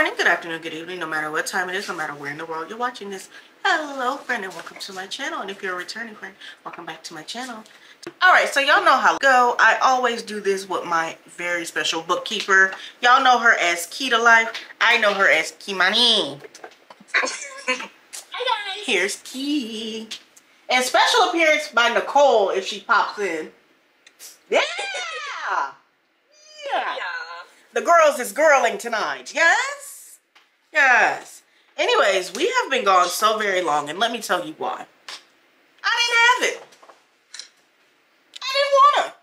morning, good afternoon, good evening, no matter what time it is, no matter where in the world you're watching this. Hello, friend, and welcome to my channel. And if you're a returning friend, welcome back to my channel. All right, so y'all know how I go. I always do this with my very special bookkeeper. Y'all know her as Key to Life. I know her as Kimani. Hi guys. Here's Key. And special appearance by Nicole if she pops in. Yeah! Yeah! Yeah. The girls is girling tonight. Yes? Yes. Anyways, we have been gone so very long, and let me tell you why. I didn't have it. I didn't want to.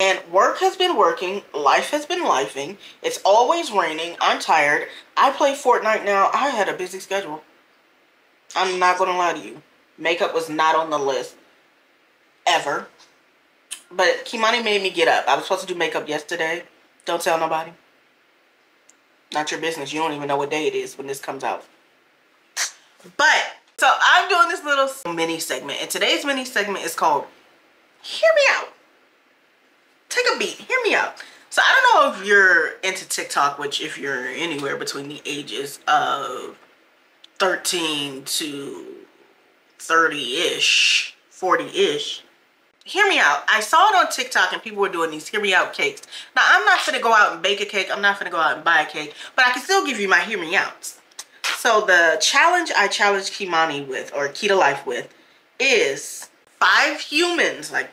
And work has been working. Life has been lifing. It's always raining. I'm tired. I play Fortnite now. I had a busy schedule. I'm not going to lie to you. Makeup was not on the list. Ever. But Kimani made me get up. I was supposed to do makeup yesterday. Don't tell nobody. Not your business. You don't even know what day it is when this comes out. But, so I'm doing this little mini segment. And today's mini segment is called Hear Me Out. Take a beat. Hear me out. So I don't know if you're into TikTok, which if you're anywhere between the ages of 13 to 30-ish, 40-ish, hear me out. I saw it on TikTok and people were doing these hear me out cakes. Now, I'm not gonna go out and bake a cake. I'm not gonna go out and buy a cake, but I can still give you my hear me outs. So the challenge I challenge Kimani with, or Key to Life with, is five humans, like,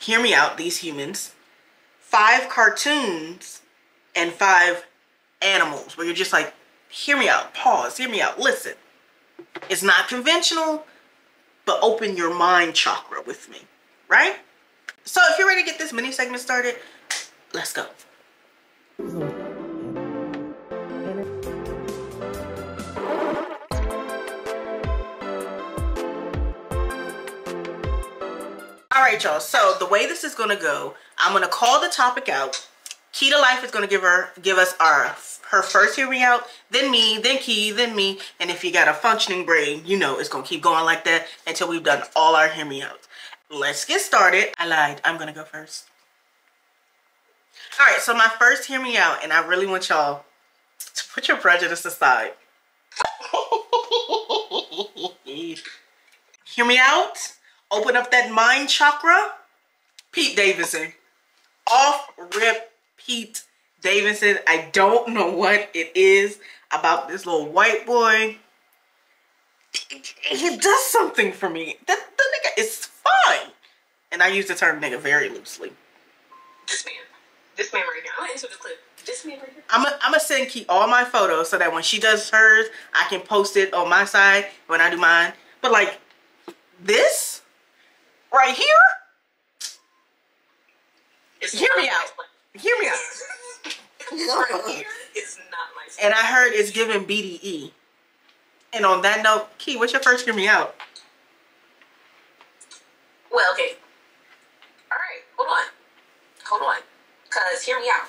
hear me out, these humans, five cartoons, and five animals, where you're just like, hear me out, pause, hear me out, listen. It's not conventional, but open your mind chakra with me right? So if you're ready to get this mini segment started, let's go. All right, y'all. So the way this is gonna go, I'm gonna call the topic out. Key to Life is gonna give her give us our her first hear me out, then me, then Key, then me, and if you got a functioning brain, you know it's gonna keep going like that until we've done all our hear me outs let's get started. I lied. I'm going to go first. All right, so my first hear me out, and I really want y'all to put your prejudice aside. hear me out. Open up that mind chakra. Pete Davidson. Off rip Pete Davidson. I don't know what it is about this little white boy. He does something for me. That the nigga is fine. And I use the term nigga very loosely. This man. This man right now. I'm gonna insert the clip. This man right here. I'm gonna send Key all my photos so that when she does hers, I can post it on my side when I do mine. But like this right here, It's hear me out. Hear me out. right here is not my. And I heard it's giving BDE. And on that note, Key, what's your first hear me out? Well, okay. All right, hold on, hold on, cause hear me out.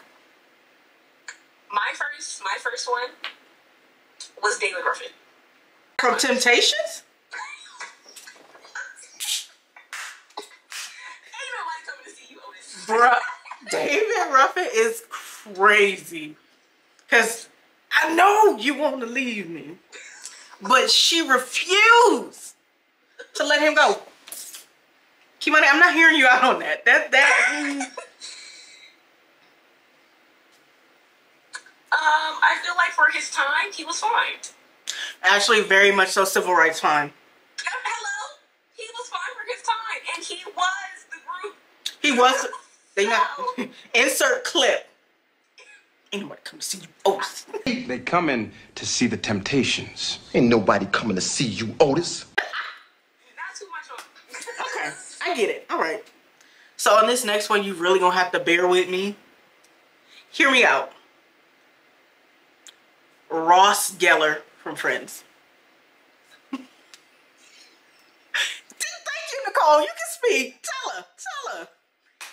My first, my first one was David Ruffin. From Temptations? Ain't nobody coming to see you, Otis. Bruh, David Ruffin is crazy. Cause I know you want to leave me. But she refused to let him go. Kimani, I'm not hearing you out on that. That that Um, I feel like for his time, he was fine. actually very much so civil rights fine. Hello, he was fine for his time, and he was the group. He was they not insert clip. Ain't nobody come to see you. Oh, They come in to see the temptations. Ain't nobody coming to see you, Otis. Not too much on. okay. I get it. All right. So on this next one, you really gonna have to bear with me. Hear me out. Ross Geller from Friends. Thank you, Nicole. You can speak. Tell her. Tell her.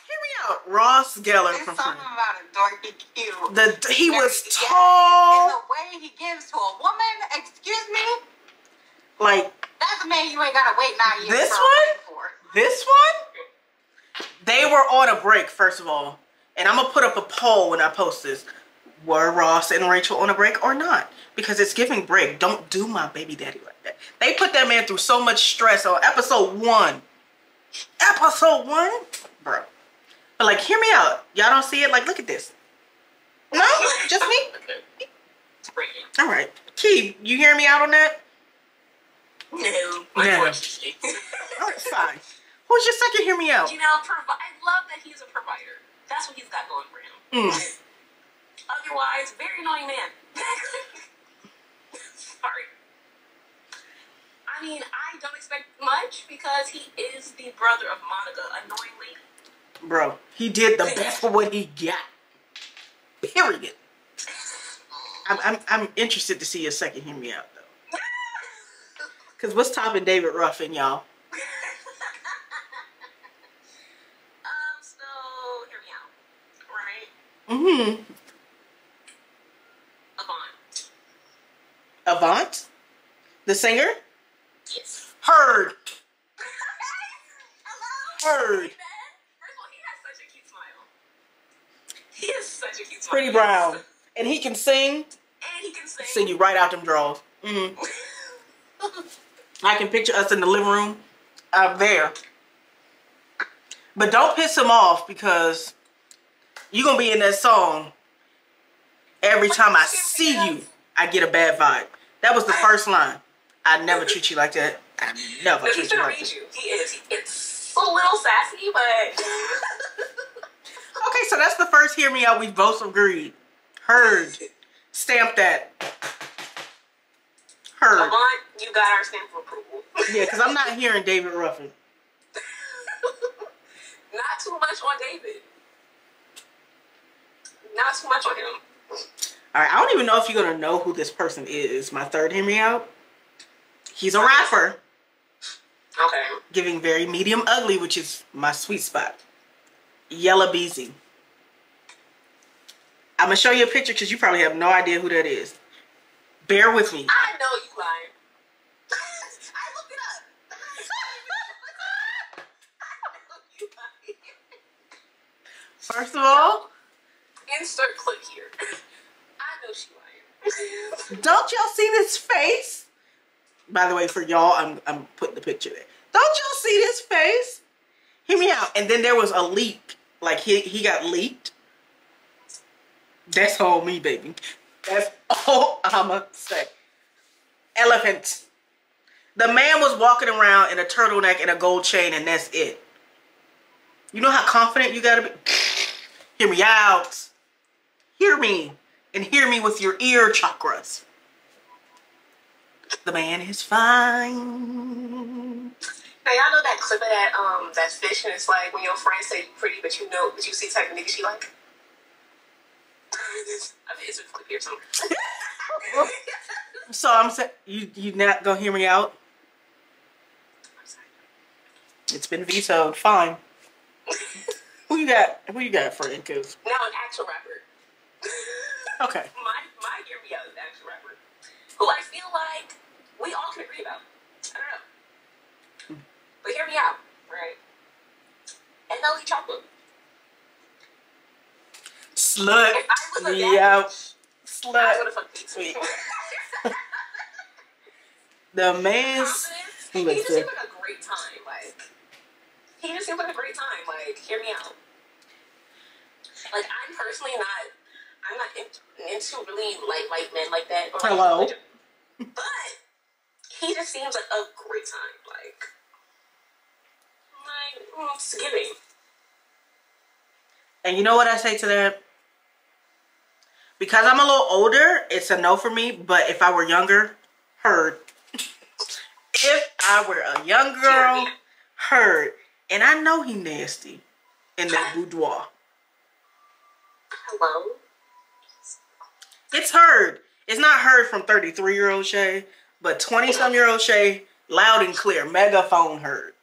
Hear me out. Ross Geller There's from something Friends. about a dorky cute. The he was And tall. the way he gives to a woman, excuse me, Like that's a man you ain't gotta wait nine years This one? This one. They were on a break, first of all. And I'm gonna put up a poll when I post this. were Ross and Rachel on a break or not? Because it's giving break. Don't do my baby daddy like that. They put that man through so much stress on episode one. Episode one? Bro. But like, hear me out. Y'all don't see it? Like, look at this. No? Just me? All right. Key, you hear me out on that? No, unfortunately. All right, fine. Who's your second hear me out? you know, provi- I love that he's a provider. That's what he's got going for him. Mm. Otherwise, very annoying man. Sorry. I mean, I don't expect much because he is the brother of Monica, annoyingly. Bro, he did the best for what he got. Period. I'm, I'm, I'm interested to see your second hear me out, though. Because what's topping David Ruffin, y'all? Um, so hear me out, right? Mm-hmm. Avant. Avant? The singer? Yes. Heard. Hello. Heard. First of all, he has such a cute smile. He has such a cute smile. Pretty brown. And he can sing. And he can sing. Sing you right out them draws. hmm I can picture us in the living room out there. But don't piss him off because you're going to be in that song every time I see you. I get a bad vibe. That was the first line. I never treat you like that. I never No, treat you gonna like read that. you. He is. He, it's a little sassy, but Okay, so that's the first hear me out. We both agreed. Heard. Stamp that. Heard. Avant, you got our stamp of approval. Yeah, because I'm not hearing David Ruffin. Not too much on David. Not too much on him. All right, I don't even know if you're gonna know who this person is. My third hear me out. He's a rapper, Okay. giving very medium ugly, which is my sweet spot. Yella Beezy. I'm gonna show you a picture because you probably have no idea who that is. Bear with me. I know you lying. I looked it up. I know you lying. First of all, Insert clip here. I know she lying. don't y'all see this face? By the way, for y'all, I'm I'm putting the picture there. Don't y'all see this face? Hear me out. And then there was a leak. Like he he got leaked. That's all me, baby. That's all I'ma say. Elephant. The man was walking around in a turtleneck and a gold chain, and that's it. You know how confident you gotta be? Hear me out. Hear me. And hear me with your ear chakras. The man is fine. Now y'all know that clip of that um that fish and it's like when your friends say you pretty but you know but you see type of nigga she like. I mean it's a clip here somewhere. So I'm saying you you not gonna hear me out? It's been vetoed. Fine. Who you got? Who you got, friend? Cause now an actual rapper. Okay, my my hear me out an actual rapper. Who I feel like we all can agree about. I don't know. But hear me out, right? NLE Chocolate. slut If I was a me bad out. I Slut. would have fucked these. Sweet. The man's Confidence. He just Listen. seems like a great time. Like he just seems like a great time. Like hear me out. Like I'm personally not. I'm not in, into really like white men like that. Or, Hello. religion. But he just seems like a great time. Like like mm, it's giving. And you know what I say to that? Because I'm a little older, it's a no for me. But if I were younger, heard. if I were a young girl, heard. And I know he nasty in that boudoir. Hello. It's heard. It's not heard from 33 year old Shay, but 20 some year old Shay, loud and clear, megaphone heard.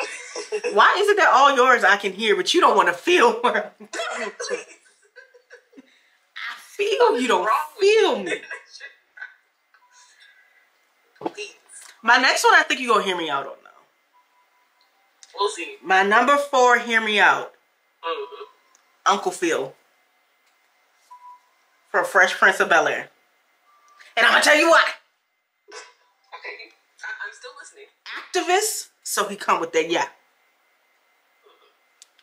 Why is it that all yours I can hear, but you don't want to feel where I'm coming from? I feel you don't feel me. Please. My next one, I think you're gonna hear me out on now. We'll see. My number four, hear me out. Mhm. Uncle Phil. For Fresh Prince of Bel Air. And I'm gonna tell you why. Okay, I- I'm still listening. Activist, so he come with that yeah.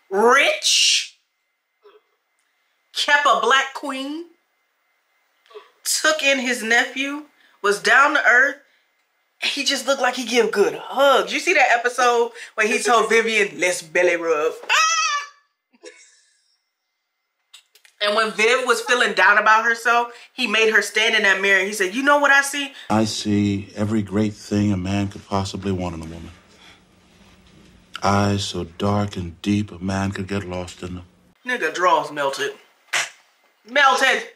Rich, kept a black queen, took in his nephew, was down to earth. He just looked like he give good hugs. You see that episode where he told Vivian, "Let's belly rub." Ah! And when Viv was feeling down about herself, he made her stand in that mirror. He said, "You know what I see? I see every great thing a man could possibly want in a woman. Eyes so dark and deep, a man could get lost in them. Nigga, drawers melted. Melted.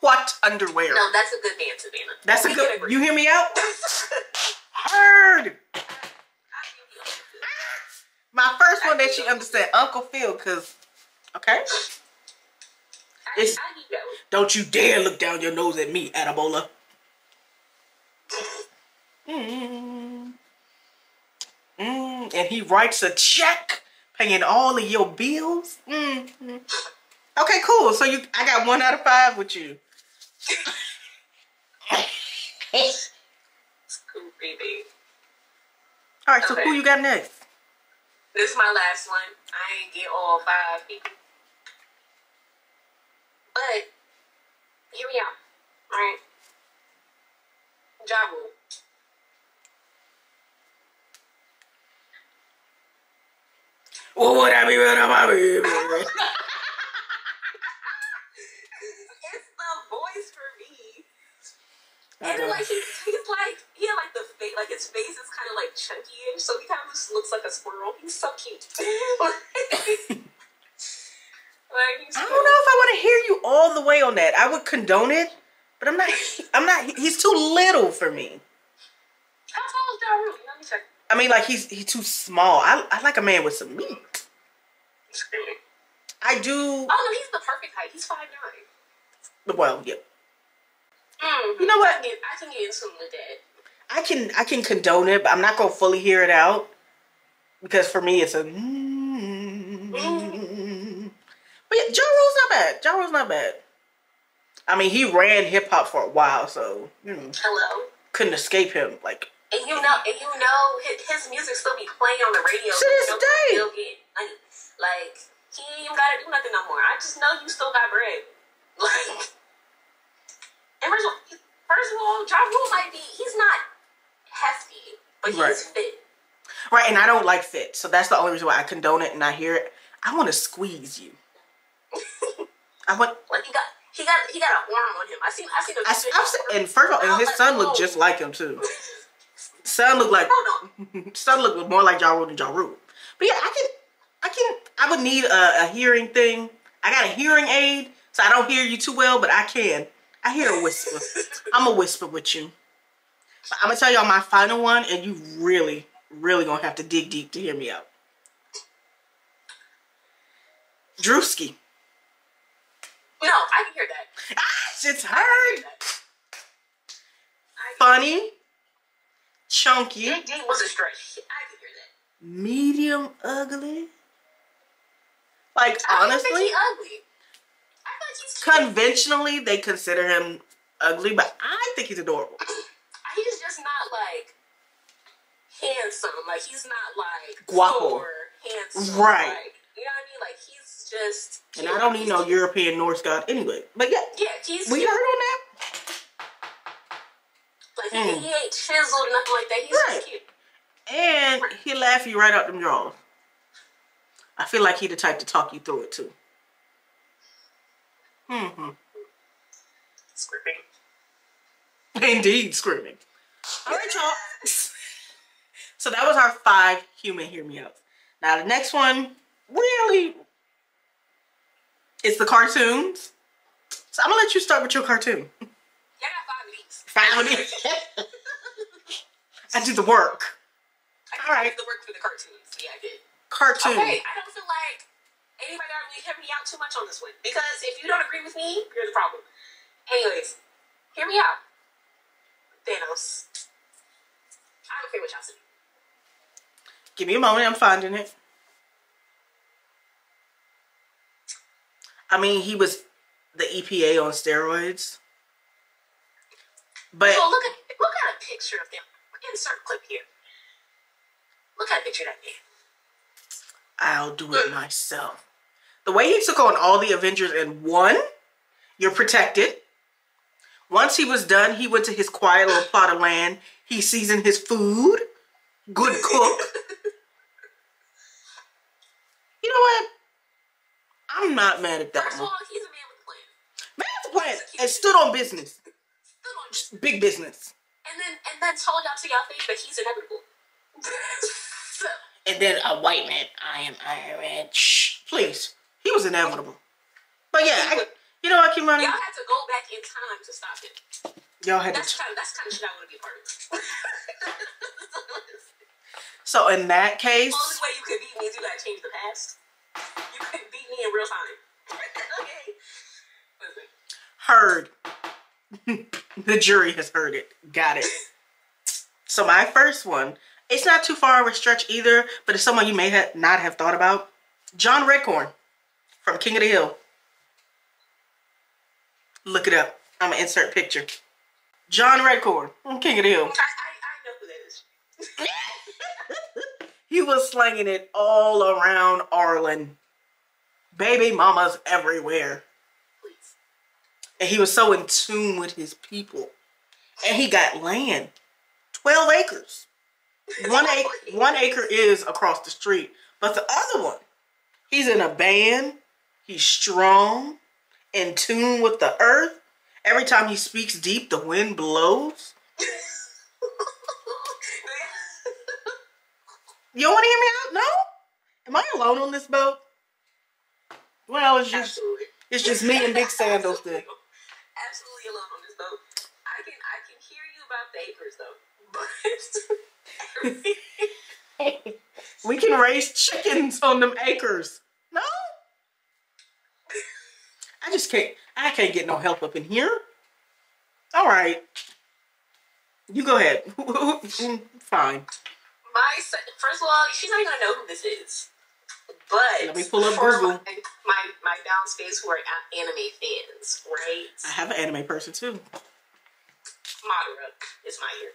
What underwear? No, that's a good man, Savannah. That's a We can good. agree. You hear me out? Heard. I give you a good. My first one that she understand, Uncle Phil, cause okay. I, It's- I need that one. Don't you dare look down your nose at me, Atabola. Mm. Mm. And he writes a check paying all of your bills. Mm. Okay, cool. So you, I got one out of five with you. Cool, baby. All right. So Okay. who you got next? This is my last one. I ain't get all five people. But, hear me out. Alright? Ja Rule. What would I be without my baby? It's the voice for me. And then, like he, he's like he had like the face, like his face is kind of like chunky-ish, so he kind of just looks like a squirrel. He's so cute. like, I don't know if I want to hear you all the way on that. I would condone it, but I'm not. I'm not. He's too little for me. How tall is Ja Rule? Let me check. I mean, like he's he's too small. I I like a man with some meat. I do. Oh no, he's the perfect height. He's five nine. Well, yeah. Mm, You know what? I can, get, I can get into him with that. I can I can condone it, but I'm not gonna fully hear it out because for me it's a. Mm. But yeah, Ja Rule's not bad. Ja Rule's not bad. I mean, he ran hip hop for a while, so you know, Hello. couldn't escape him. Like And you know, and you know, his, his music still be playing on the radio. To this day. Still get money. Like he ain't even gotta do nothing no more. I just know you still got bread. Like, and first of all, first of all, Ja Rule might be. He's not hefty, but he's Right. fit. right, and I don't like fit, so that's the only reason why I condone it and I hear it. I want to squeeze you. I want. Like he got, he got, he got an arm on him. I seen, I seen a I. I've seen, and first of all, and his son looked just like him too. Son looked like son looked more like Ja Rule than Ja Rule. But yeah, I can, I can, I would need a, a hearing thing. I got a hearing aid, so I don't hear you too well, but I can. I hear a whisper. I'm a whisper with you. But I'm gonna tell y'all my final one, and you really, really gonna have to dig deep to hear me out. Drewski. No, I can hear that. Ah, shit's I hard. hear that. I- Funny, chunky, Big D was a stretch. I can hear that. medium ugly. Like I think honestly, he ugly. I feel like he's cute. conventionally they consider him ugly, but I think he's adorable. he's just not like handsome. Like he's not like Guapo. Handsome. Right. Like, you know what I mean? Like he's just. And I don't need no European Norse god anyway. But yeah, Yeah, he's. we cute. heard on that. Like he, Mm. he ain't chiseled nothing like that. He's Right. just cute. And he laugh you right out them drawers. I feel like he the type to talk you through it too. hmm Screaming. Indeed, screaming. All right, y'all. So that was our five human hear me out. Now the next one really is the cartoons. So I'm gonna let you start with your cartoon. Yeah, I got five these. Five of. I do the work. I All right. right. the work for the cartoons. Yeah, I did. Cartoon. Okay, I don't feel like anybody got really hear me out too much on this one because if you don't agree with me, you're the problem. Anyways, hear me out. Thanos. I don't care what y'all say. Give me a moment. I'm finding it. I mean, he was the EPA on steroids. But So look at look at a picture of them. Insert clip here. Look at a picture of that man. I'll do it myself. The way he took on all the Avengers in one, you're protected. Once he was done, he went to his quiet little plot of land. He seasoned his food. Good cook. you know what? I'm not mad at that First of all, he's a man with a plan. Man, the plan and stood on business. Stood on this. Big business. And then and then told y'all to y'all face that he's inevitable. so, And then a white man, I am Iron Man. Shh, please. He was inevitable. But yeah, I, you know what, Kimani? y'all had to go back in time to stop him. Y'all had That's to. kind of that's kind of shit I want to be a part of. So in that case, Only way you could beat me is you gotta change the past. You couldn't beat me in real time. okay. Listen. heard. the jury has heard it. Got it. So my first one, it's not too far of a stretch either, but it's someone you may ha- not have thought about. John Redcorn from King of the Hill. Look it up. I'm gonna insert picture. John Redcorn from King of the Hill. I, I, I know who that is. He was slanging it all around Arlen. Baby mamas everywhere. And he was so in tune with his people. And he got land. 12 acres. One one acre is across the street. But the other one, he's in a band. He's strong, in tune with the earth. Every time he speaks deep, the wind blows. You don't want to hear me out? No? Am I alone on this boat? Well, it's just Absolutely. it's just me and Big Sandals then. Absolutely alone on this boat. I can I can hear you about the acres though. But We can raise chickens on them acres. No? I just can't I can't get no help up in here. All right. You go ahead. Fine. My first of all, she's not even gonna know who this is. But Let me pull up Google. My, my my downspace who are anime fans, right? I have an anime person too. Madara is my hero.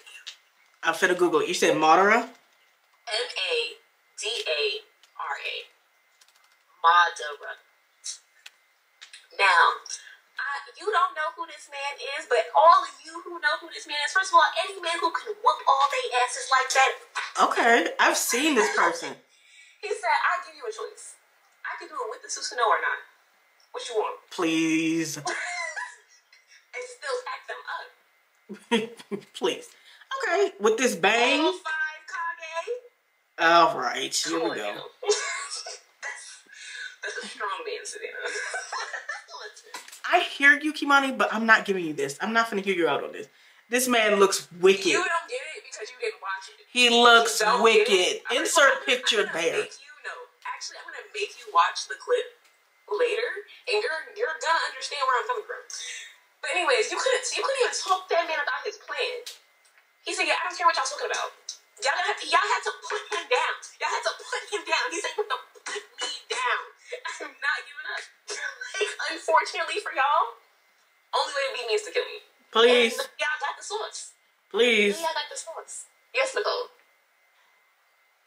I'm finna Google. You said Madara? M A D A R A. Madara. Now, I, you don't know who this man is, but all of you know who this man is, first of all, any man who can whoop all they asses like that, Okay. I've seen this person. he said, I give you a choice. I can do it with the Susanoo or not. What you want? Please. And still pack them up. Please. Okay. With this bang. 5 Kage. All right. Here we go. now. That's a strong man, Savannah. I hear you, Kimani, but I'm not giving you this. I'm not gonna hear you out on this. This man looks wicked. You don't get it because you didn't watch it. He looks You don't get wicked. Insert picture I'm there. Make you know. Actually, I'm gonna make you watch the clip later, and you're you're gonna understand where I'm coming from. But anyways, you couldn't you couldn't even talk to that man about his plan. He said, "Yeah, I don't care what y'all talking about. Y'all had to, y'all had to put him down. Y'all had to put him down." He said, "You have to put me down. I'm not giving up." like, unfortunately for y'all, only way to beat me is to kill me. Please, And y'all got the sauce. please. Y'all got the sauce. Yes, Nicole.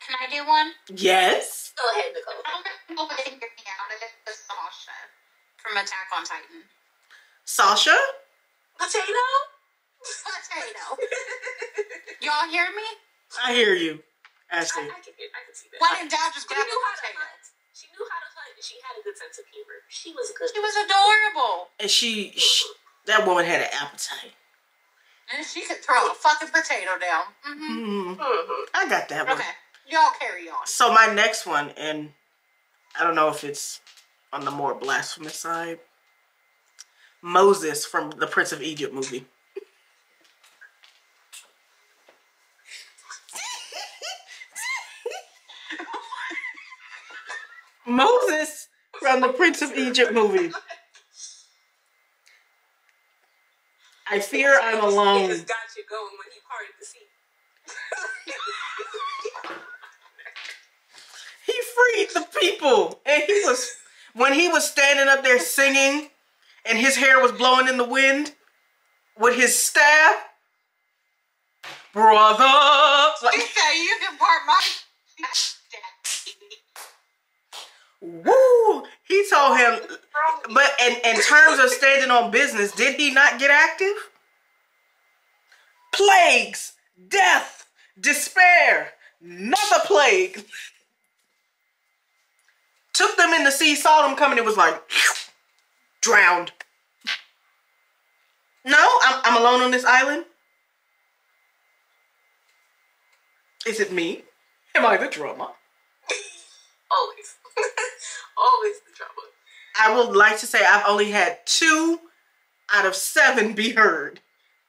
Can I do one? Yes. Go ahead, Nicole. I don't know if you hear me out. It is Sasha from Attack on Titan. Sasha? Potato? Potato. Y'all hear me? I hear you. Ashley. I can I can see that. When in doubt, just She grab knew a how to potato. hunt. She knew how to hunt, and she had a good sense of humor. She was good. She was adorable. And she, she that woman had an appetite. And she could throw a fucking potato down. hmm Hmm. Mhm. I got that one. Okay. Y'all carry on. So my next one, and I don't know if it's on the more blasphemous side. Moses from the Prince of Egypt movie. Moses from the Prince of Egypt movie. I fear I'm He alone. just got you going when he parted the sea. He freed the people. And he was when he was standing up there singing and his hair was blowing in the wind with his staff. Brother. Like, He said you can part my. Woo! He told him, but in, in terms of standing on business, did he not get active? Plagues, death, despair, another plague. Took them in the sea, saw them coming, it was like, drowned. No, I'm, I'm alone on this island. Is it me? Am I the drama? Always. Always the trouble. I would like to say I've only had two out of seven be heard.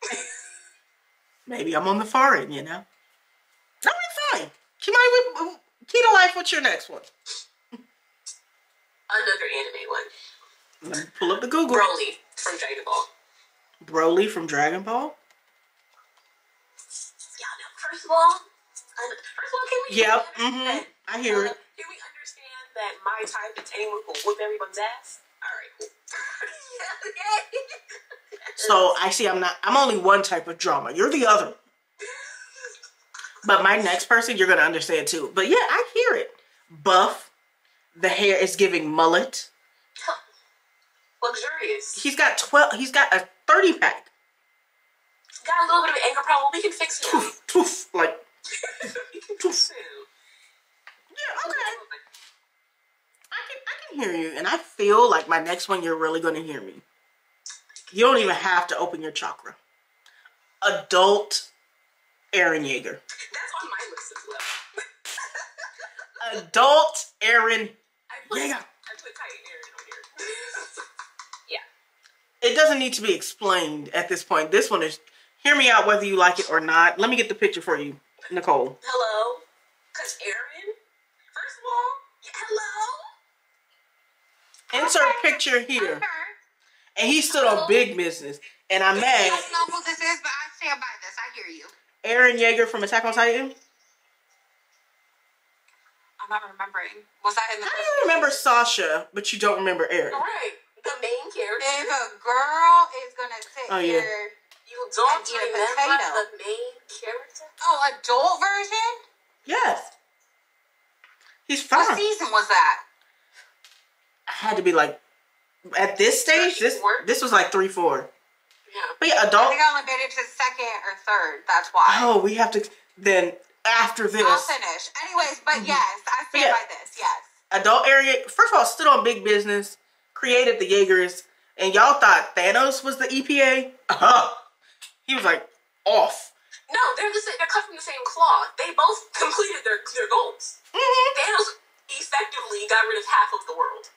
Maybe I'm on the far end, you know. No, it's fine. Key to life. What's your next one? Another anime one. Let me pull up the Google. Broly from Dragon Ball. Broly from Dragon Ball. Yeah, no, first of all, uh, first of all, can we Yep. can we hmm I hear it. Can we that my type is anyone who will whip everyone's ass? All right, cool. okay. So I see. I'm not. I'm only one type of drama. You're the other. But my next person, you're gonna understand too. But yeah, I hear it. Buff. The hair is giving mullet. Luxurious. He's got twelve. He's got a thirty pack. Got a little bit of an anger problem. We can fix it. Poof, poof, like we can fix it. yeah. Okay. I can I can hear you, and I feel like my next one you're really gonna hear me. You don't even have to open your chakra. Adult Eren Yeager. That's on my list as well. Adult Eren Yeager. I put Titan Eren on here. yeah. It doesn't need to be explained at this point. This one is hear me out whether you like it or not. Let me get the picture for you, Nicole. Hello? Because Eren, first of all, yeah, hello? Insert picture here. And he stood on big business. And I'm mad. I mad. don't know who this is, but I stand by this. I hear you. Eren Yeager from Attack on Titan. I'm not remembering. Was that in the? How do you remember Sasha, but you don't remember Eren? Right. The main character. If a girl is gonna sit Oh, yeah. here, You don't And eat a remember potato. the main character? oh, adult version. Yes. He's fine. What season was that? I had to be like at this stage. This this was like three, four. Yeah. But yeah, I adult. think I only made it to second or third. That's why. Oh, we have to then after this. I'll finish. Anyways, but yes, I stand Yeah. by this. Yes. adult area first of all stood on big business created the jaegers and y'all thought thanos was the epa uh-huh. he was like off No, they're the same, they're cut from the same cloth. They both completed their their goals. Mhm. Thanos effectively got rid of half of the world.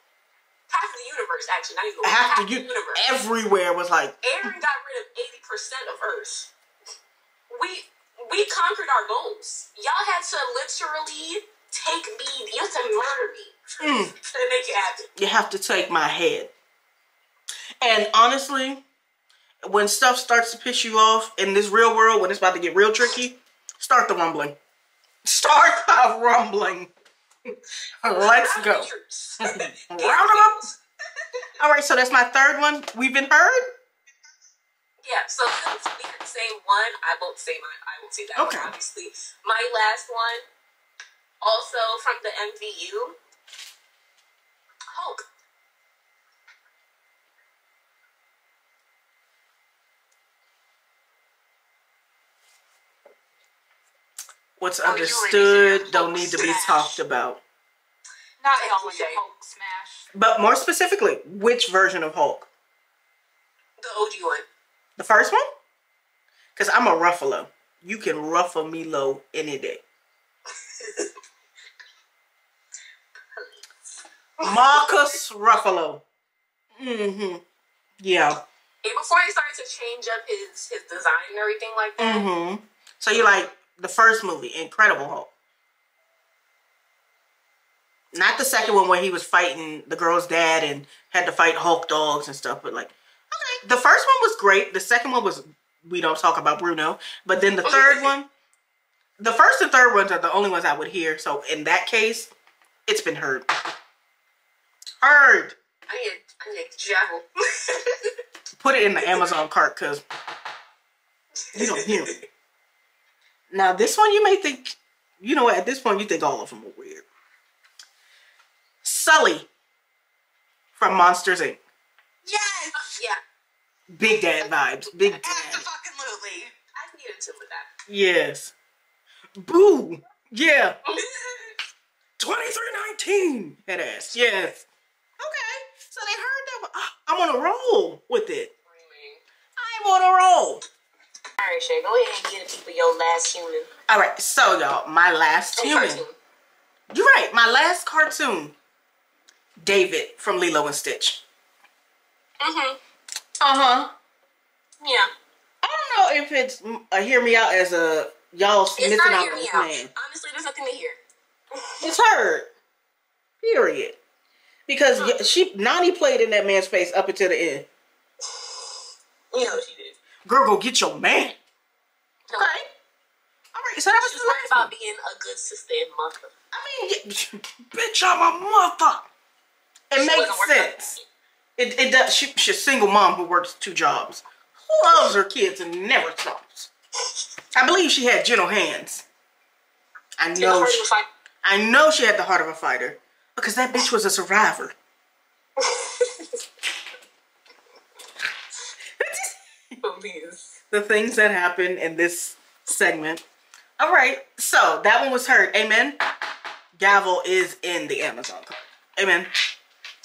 Half of the universe, actually, not even half Half, the the universe. everywhere was like Eren got rid of eighty percent of Earth. We we conquered our goals. Y'all had to literally take me. You have to murder me Mm. to make it happen. you have to take my head and honestly when stuff starts to piss you off in this real world when it's about to get real tricky start the rumbling start the rumbling let's go Round the troops. round them up all right so that's my third one we've been heard Yeah, so since we the same one, I won't say my I won't say that Okay. one, obviously. My last one, also from the MCU, Hulk. What's Oh, understood don't need to be Smash. talked about Not Thank all you, your Jay. Hulk smash. but more specifically which version of hulk The OG one. the first one because i'm a ruffalo you can ruffle me low any day marcus ruffalo mm-hmm yeah Yeah, before he started to change up his his design and everything like that. mm-hmm so you're like the first movie incredible hulk. Not the second one where he was fighting the girl's dad and had to fight hulk dogs and stuff but like okay. The first one was great. The second one was we don't talk about bruno. But then the third one the first and third ones are the only ones i would hear. So in that case it's been heard. Heard. I need, I need javel. Put it in the Amazon cart because you don't hear me. Now, this one you may think, you know at this point you think all of them are weird. Sully from Monsters Inc. Yes! yeah, Big Dad vibes. Big Dad. Absolutely. I can get into with that. Yes. Boo. Yeah. 2319. Head ass. Yes. Okay. So they heard that. Ah, I'm on a roll with it. I'm on a roll. All right, Shay, go ahead and get the people your last human. All right. So, y'all, my last human. cartoon. You're right. My last cartoon. David from Lilo and Stitch. Mhm. Uh huh. Yeah. I don't know if it's a hear me out as a y'all missing not out on this out. man. Honestly, there's nothing to hear. It's heard. Period. Because y she Nani played in that man's face up until the end. You know she. Girl, go get your man. Okay. All right. So that was She's the last about one. being a good sister and mother. I mean, bitch, I'm a mother. It She makes wasn't working on sense. It, it does. She, she's a single mom who works two jobs. Who loves her kids and never stops. I believe she had gentle hands. I know. She. I know she had the heart of a fighter because that bitch was a survivor. Please. The things that happen in this segment. All right, so that one was heard. Amen. Gavel is in the Amazon card. Amen.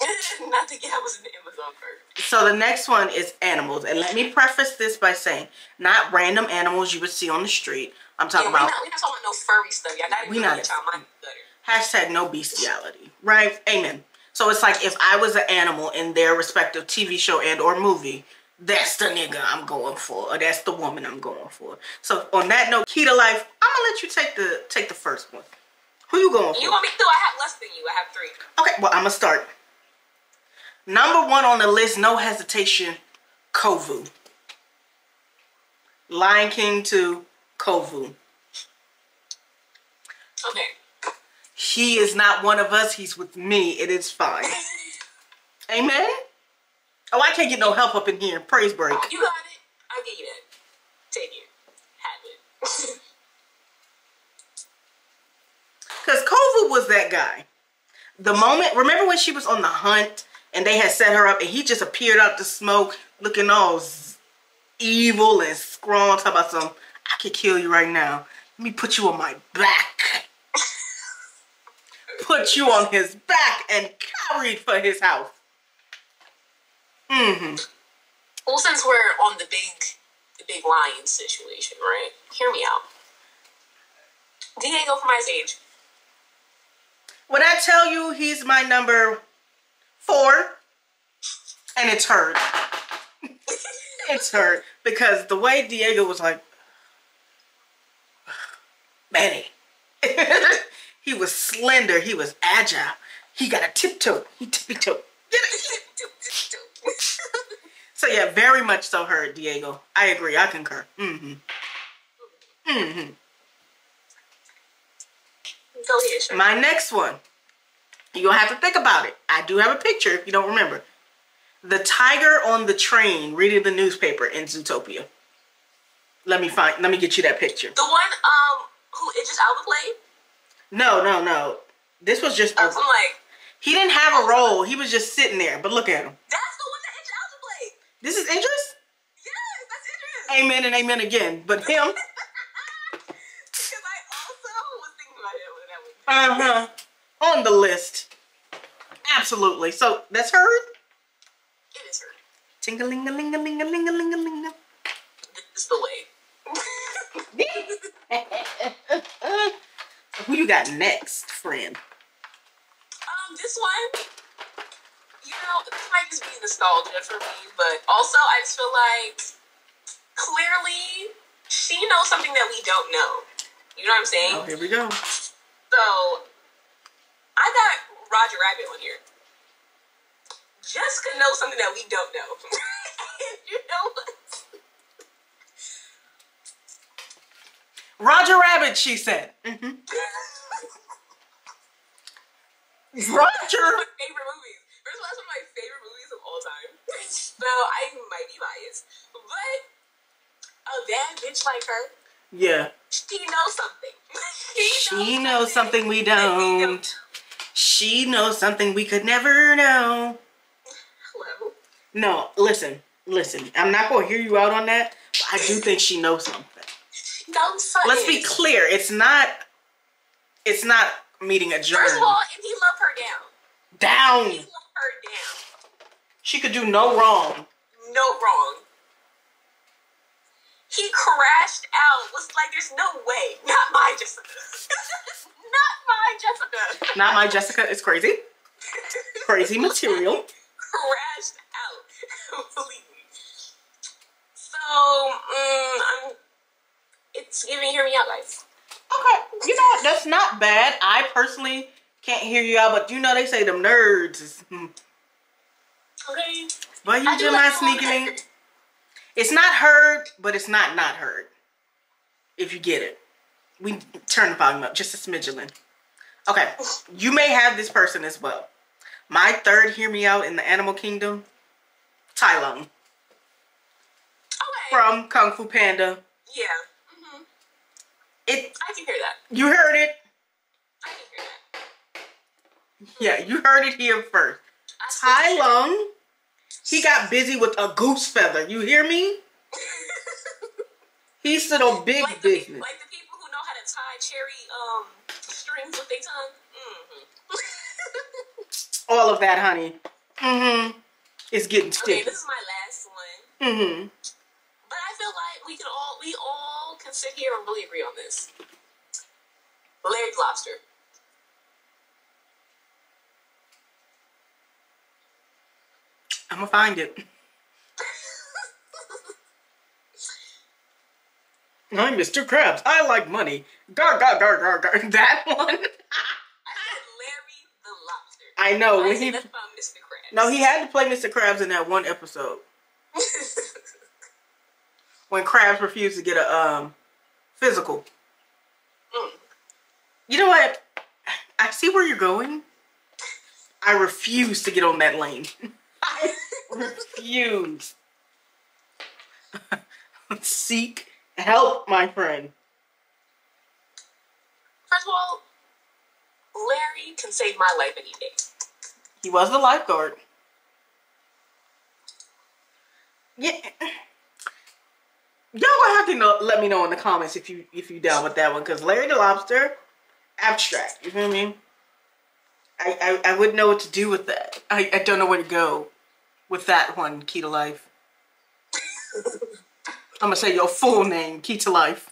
Not get I in the Amazon first. So the next one is animals, and let me preface this by saying, not random animals you would see on the street. I'm Yeah, talking we're about not, we're not talking no furry stuff. Y'all We not-. Y'all mind better. hashtag no bestiality, right? Amen. So it's like if I was an animal in their respective TV show and or movie, that's the nigga I'm going for, or that's the woman I'm going for. So on that note, key to life, I'm gonna let you take the take the first one. Who you going for? You want me to? I have less than you. I have three. Okay, well I'm gonna start. Number one on the list, no hesitation, Kovu. Lion King to Kovu. Okay. He is not one of us. He's with me. It is fine. Amen. Oh, I can't get no help up in here. Praise break. You got it. I'll give you that. Take it. Have it. Because Kovu was that guy. The moment, remember when she was on the hunt and they had set her up and he just appeared out the smoke looking all evil and scrawny. Talk about some, I could kill you right now. Let me put you on my back. put you on his back and carried for his house. Mm-hmm. well, since we're on the big, the big lion situation, right? Hear me out. Diego from Ice Age. When I tell you he's my number four, and it's hurt. it's hurt because the way Diego was like, Manny. he was slender. He was agile. He got a tiptoe. He tippy toe. So yeah, very much so hurt, Diego. I agree. I concur. Mm-hmm. Mm-hmm. Go ahead, sure. My next one. You're gonna have to think about it. I do have a picture if you don't remember. The tiger on the train reading the newspaper in Zootopia. Let me find let me get you that picture. the one um who Idris Elba played. No, no, no. This was just I a, was like, he didn't have a role. He was just sitting there. But look at him. that's the one that Idris. This is Idris? Yes, that's Idris. Amen and amen again. But him, Because I also was thinking about it when that was. uh-huh. On the list. Absolutely. So that's her. It is her. Ting-a-ling-a-ling-a-ling-a-ling-a-ling-a. This is the way. So who you got next, friend? Um, this one, this might just be nostalgia for me, but also I just feel like clearly she knows something that we don't know. You know what I'm saying? Oh, here we go. So I got Roger Rabbit on here. Jessica knows something that we don't know. you know what? Roger Rabbit, she said. hmm Roger. my favorite movies. First of all, that's one of my favorite movies of all time. so I might be biased. But a bad bitch like her, Yeah. she knows something. She knows something we don't. She knows something we could never know. Hello. No, listen, listen. I'm not gonna hear you out on that. But I do think she knows something. She knows something. Let's be clear. It's not. It's not meeting a journey. First of all, if he loved her down, Down. Her down. She could do no wrong. No wrong. He crashed out. Was like, there's no way. Not my Jessica. Not my Jessica. Not my Jessica is crazy. Crazy material. crashed out. Believe me. So, mm, I'm. It's giving hear me out, guys. Okay, you know what? That's not bad. I personally can't hear you out, but you know they say them nerds. hmm. Okay. But you just not sneaking in. It's not heard, but it's not not heard. If you get it, we turn the volume up just a smidgen. Okay, you may have this person as well. My third, hear me out in the animal kingdom, Tai Lung Okay. from Kung Fu Panda. yeah. Mm-hmm. It, I can hear that. you heard it. I can hear that. Yeah, you heard it here first. Lung, he got busy with a goose feather. You hear me? He stood on big like the, business. like the people who know how to tie cherry um strings with their tongue. hmm All of that, honey. Mm-hmm. It's getting sticky. Okay, this is my last one. Mm-hmm. But I feel like we can all we all can sit here and really agree on this. Larry Lobster. I'm gonna find it. I'm Mr. Krabs. I like money. Gar gar gar gar gar. That one. I said Larry the Lobster. I know I when said he. that's about Mr. Krabs. No, he had to play Mr. Krabs in that one episode when Krabs refused to get a um physical. Mm. You know what? I see where you're going. I refuse to get on that lane. I refuse. Seek help, my friend. First of all, Larry can save my life any day. He was the lifeguard. Yeah. Y'all gonna have to know, let me know in the comments if you if you down with that one, cause Larry the Lobster, abstract. You feel me? I, I I wouldn't know what to do with that. I, I don't know where to go with that one. Key to life. I'm gonna say your full name, Key to life.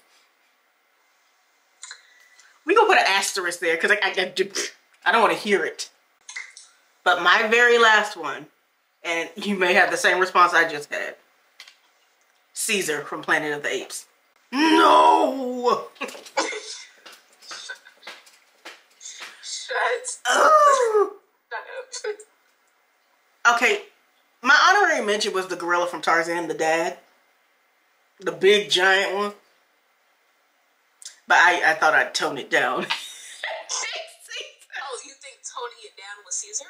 We gonna put an asterisk there because I, I, I, I don't want to hear it. But my very last one, and you may have the same response I just had. Caesar from Planet of the Apes. No! Shut, Ugh. shut up. Okay, honorary mention was the gorilla from Tarzan, the dad. The big giant one. But I, I thought I'd tone it down. Oh, you think toning it down was Caesar?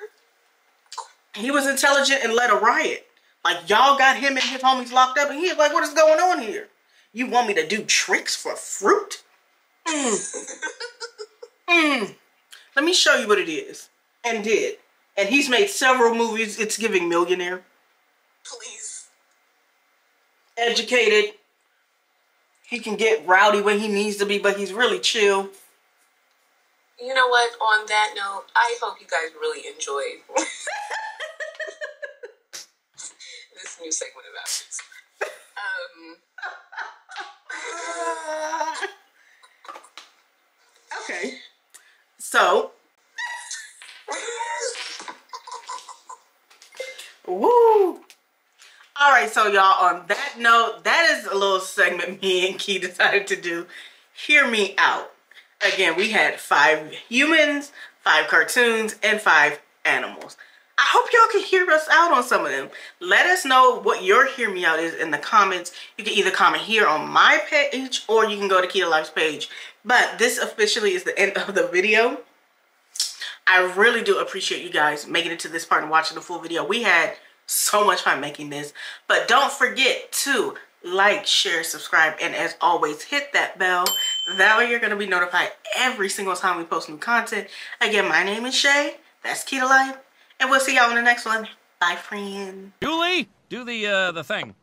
he was intelligent and led a riot. Like y'all got him and his homies locked up, and he's like, "What is going on here? You want me to do tricks for fruit? Mm. mm. Let me show you what it is." And did. And he's made several movies. It's giving millionaire, Please. educated. He can get rowdy when he needs to be, but he's really chill. You know what? On that note, I hope you guys really enjoyed this new segment about this. Um, okay. So, woo. All right, so y'all, on that note, that is a little segment me and Key decided to do. Hear me out. Again, we had five humans, five cartoons, and five animals. I hope y'all can hear us out on some of them. Let us know what your hear me out is in the comments. You can either comment here on my page or you can go to Key to Life's page. But this officially is the end of the video. I really do appreciate you guys making it to this part and watching the full video. We had so much fun making this. But don't forget to like, share, subscribe, and as always, hit that bell. That way you're going to be notified every single time we post new content. Again, my name is Shay. That's Key to Life. And we'll see y'all in the next one. Bye, friend. Julie, do the uh, the thing.